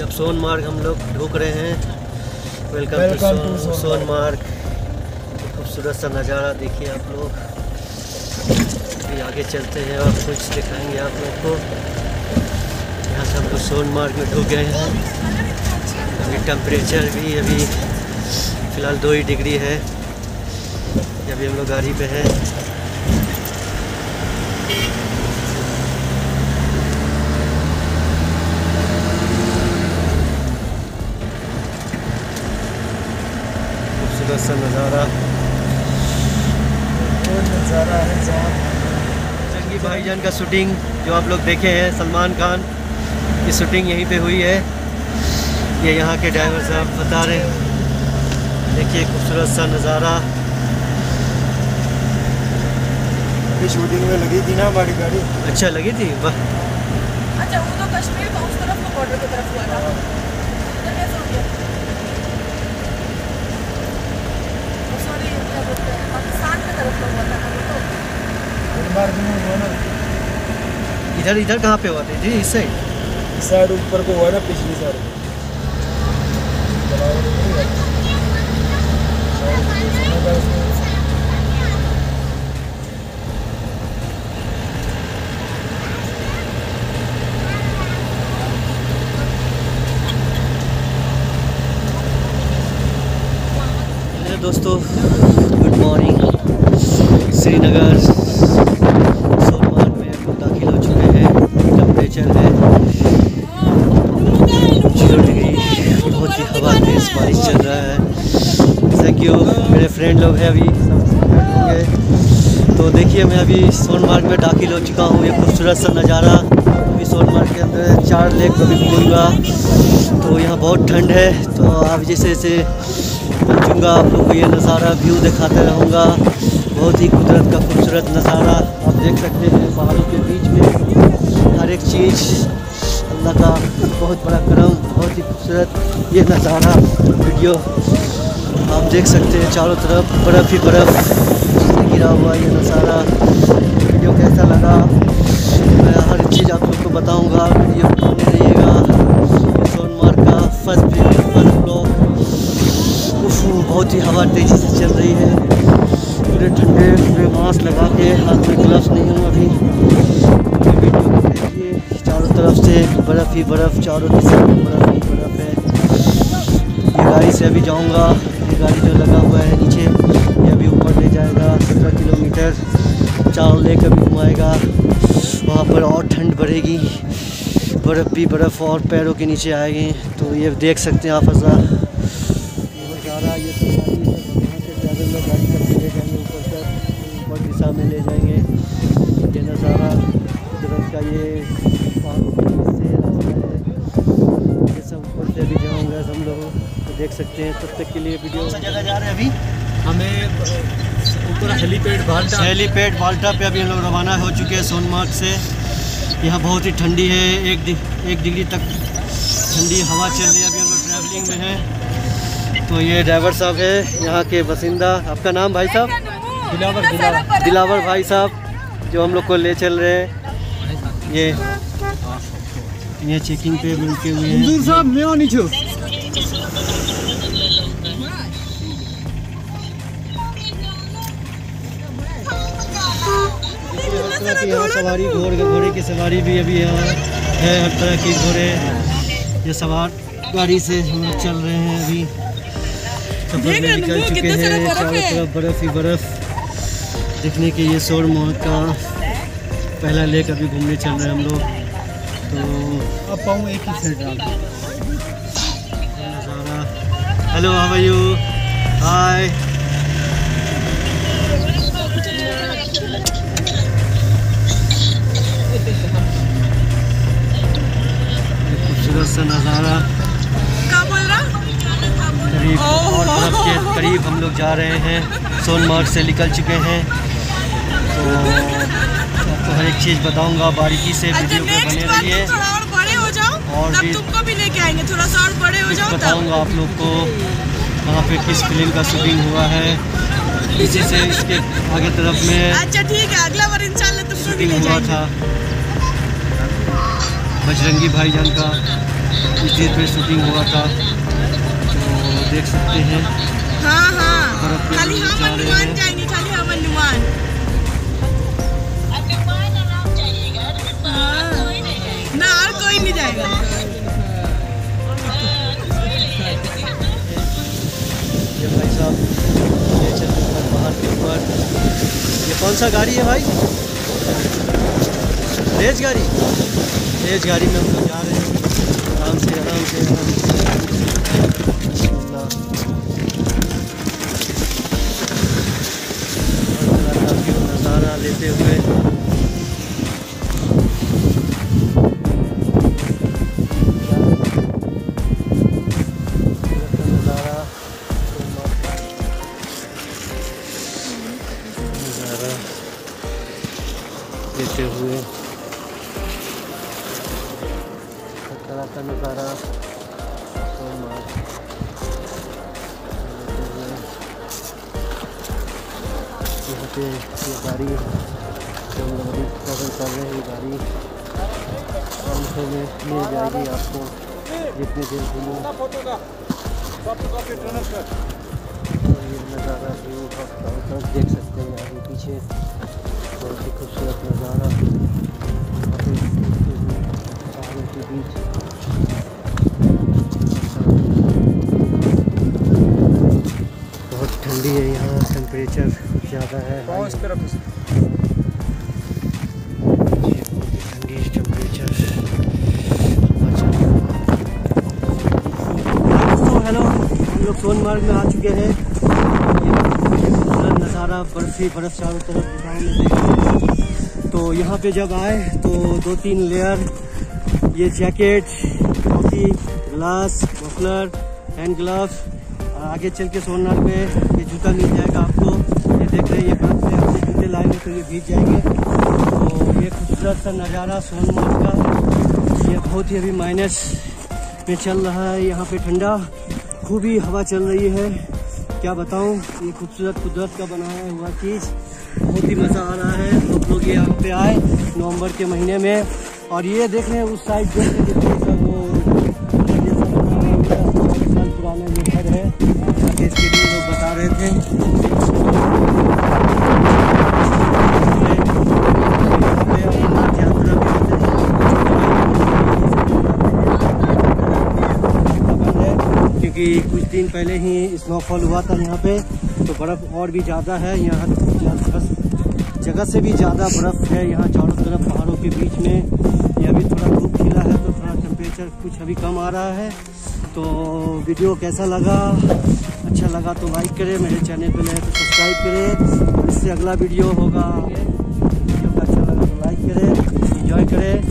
अभी अब सोनमार्ग हम लोग ढूक रहे हैं। वेलकम टू to सो, सोनमार्ग। सोनमार्ग खूबसूरत सा नज़ारा देखिए आप लोग। अभी आगे चलते हैं और कुछ दिखाएँगे आप लोग को। यहाँ से हम लोग सोनमार्ग में ढूक गए हैं। अभी टेम्परेचर भी अभी फ़िलहाल दो ही डिग्री है। अभी हम लोग गाड़ी पे हैं। खूबसूरत सा नज़ारा। नज़ारा है जहाँ। जंगी भाईजान का शूटिंग जो आप लोग देखे हैं सलमान खान की शूटिंग यहीं पे हुई है। ये यहाँ के ड्राइवर साहब बता रहे हैं। देखिए खूबसूरत सा नज़ारा। शूटिंग में लगी थी ना हमारी गाड़ी? अच्छा लगी थी? वाह। अच्छा वो तो कश्मीर का उस तरफ़ बॉर्डर की तरफ़ हुआ था इधर कैसे हो गया सॉरी क्या बोलते हैं पाकिस्तान की तरफ़ का हुआ था ना वो तो एक बार भी नहीं हुआ ना इधर इधर कहाँ पे हुआ था? जी इस साइड। इस साइड ऊपर को हुआ ना पिछली साइड। दोस्तों गुड मॉर्निंग श्रीनगर सोनमार्ग में हम लोग दाखिल हो चुके हैं टेम्परेचर है ज़ीरो डिग्री बहुत ही हवा तेज बारिश चल रहा है थैंक यू मेरे फ्रेंड लोग हैं अभी होंगे तो देखिए मैं अभी सोनमार्ग में दाखिल हो चुका हूँ ये खूबसूरत सा नज़ारा अभी सोनमार्ग के अंदर चार लेक अभी घूमूँगा तो यहाँ बहुत ठंड है तो आप जैसे जैसे पहुँचूँगा आप लोग को ये नज़ारा, व्यू दिखाते रहूँगा, बहुत ही कुदरत का खूबसूरत नज़ारा आप देख सकते हैं, पहाड़ों के बीच में। हर एक चीज़ अल्लाह का बहुत बड़ा करम, बहुत ही खूबसूरत ये नज़ारा, वीडियो आप देख सकते हैं चारों तरफ़, बर्फ़ ही बर्फ़ गिरा हुआ ये नज़ारा। वीडियो कैसा लगा? मैं हर चीज़ आप लोग को बताऊँगा, वीडियो बने रहिएगा सोनमार्ग का फ़र्स्ट फ़र्स्ट उफ, बहुत ही हवा तेज़ी से चल रही है। पूरे ठंडे पूरे मास्क लगा के हाथ में ही बर्फ़, चारों दिशा में बर्फ़ ही बर्फ़ है। ये गाड़ी से अभी जाऊँगा। ये गाड़ी जो लगा हुआ है नीचे, ये अभी ऊपर ले जाएगा, सत्रह किलोमीटर। चारों लेक अभी घुमाएगा। वहाँ पर और ठंड बढ़ेगी। बर्फ़ भी बर्फ़ और पैरों के नीचे आएगी। तो ये देख सकते हैं आप ऐसा ये जाएँगे ऊपर दिशा में ले जाएँगे। का ये देख सकते हैं तब तक के लिए वीडियो जगह जा रहे हैं अभी? हमें ऊपर हेलीपैड बाल्टा हेलीपैड बाल्टा पे अभी हम लोग रवाना हो चुके हैं सोनमार्ग से। यहाँ बहुत ही ठंडी है एक डि, एक डिग्री तक ठंडी हवा चल रही है। अभी हम लोग ट्रैवलिंग में हैं। तो ये ड्राइवर साहब है यहाँ के बसिंदा। आपका नाम भाई साहब? दिलावर दिलावर। दिलावर। भाई साहब जो हम लोग को ले चल रहे हैं। ये ये चेकिंग पे रुके हुए हैं। साहब मैं नहीं यहाँ सवारी घोड़े घोड़े की सवारी भी अभी यहाँ है हर तरह की घोड़े ये सवार गाड़ी से हम लोग चल रहे हैं अभी। सफ़र में निकल चुके हैं चारों तरफ़ बर्फ़ ही बर्फ़। देखने के ये शोर मोह का पहला लेक अभी घूमने चल रहे हैं हम लोग। तो अब पाऊँ एक ही साइड नज़ारा। Hello are you hi Sonamarg से निकल चुके हैं। तो आपको हर एक चीज़ बताऊँगा बारीकी से अच्छा वीडियो पे बने रहिए। और भी- तुमको भी लेके आएँगे थोड़ा सा और बड़े हो जाओ बताऊँगा आप लोग को। वहाँ पे किस फ़िल्म का शूटिंग हुआ है। इसी से इसके आगे तरफ़ में अच्छा ठीक है अगला बार इंशाल्लाह तुमको भी ले हुआ था। बजरंगी भाईजान का इस देर पे शूटिंग हुआ था। तो देख सकते हैं। हाँ हाँ। खाली हम जा रहे अनुमान हैं। जाएँगे खाली हम अनुमान हाँ। ना और कोई नहीं जाएगा। ये भाई साहब ये चल पहाड़ के ऊपर। ये कौन सा गाड़ी है भाई? रेज गाड़ी? रेज गाड़ी में हम लोग जा रहे हैं। आराम से आराम से आराम से। नज़ारा लेते हुए। तरह का नज़ारा। यहाँ पे ये गाड़ी लोग कर रहे हैं गाड़ी। कम से में जाएगी आपको। जितने देर घूमो ये नज़ारा व्यू चारों तरफ़ देख सकते हैं आगे पीछे बहुत ही खूबसूरत नज़ारा। पहाड़ों के बीच बहुत ठंडी है यहाँ टेम्परेचर ज़्यादा है। हाई है। ये बहुत ही ठंडी टेम्परेचर हेलो हम लोग सोनमार्ग में आ चुके हैं। नज़ारा बर्फ़ ही बर्फ़ चारों तरफ़ दिखाई। तो यहाँ पे जब आए तो दो तीन लेयर ये जैकेट टोपी ग्लास मफलर हैंड ग्लव्स और आगे चल के सोनमार्ग में ये जूता मिल जाएगा आपको। ये देख रहे हैं, ये बर्फ़ में जूते लाएँगे तो ये भीग जाएँगे। तो ये खूबसूरत सा नज़ारा सोनमार्ग का। ये बहुत ही अभी माइनस में चल रहा है, यहाँ पे ठंडा, खूब ही हवा चल रही है। क्या बताऊँ? ये खूबसूरत कुदरत का बनाया हुआ चीज़। बहुत ही मज़ा आ रहा है। लोग लोग ये यहाँ पे आए नवंबर के महीने में। और ये देख रहे हैं, उस साइड देख के देखिए सब वो पुराना घर है। इसके लिए लोग बता रहे थे। कुछ दिन पहले ही स्नोफॉल हुआ था यहाँ पे तो बर्फ़ और भी ज़्यादा है, यहाँ जगह से भी ज़्यादा बर्फ़ है यहाँ चारों तरफ़ पहाड़ों के बीच में। ये अभी थोड़ा धूप खिला है तो थोड़ा टेम्परेचर कुछ अभी कम आ रहा है। तो वीडियो कैसा लगा? अच्छा लगा तो लाइक करें, मेरे चैनल पर नए तो सब्सक्राइब करें। इससे अगला वीडियो होगा। वीडियो अच्छा लगा तो लाइक करें इंजॉय करें।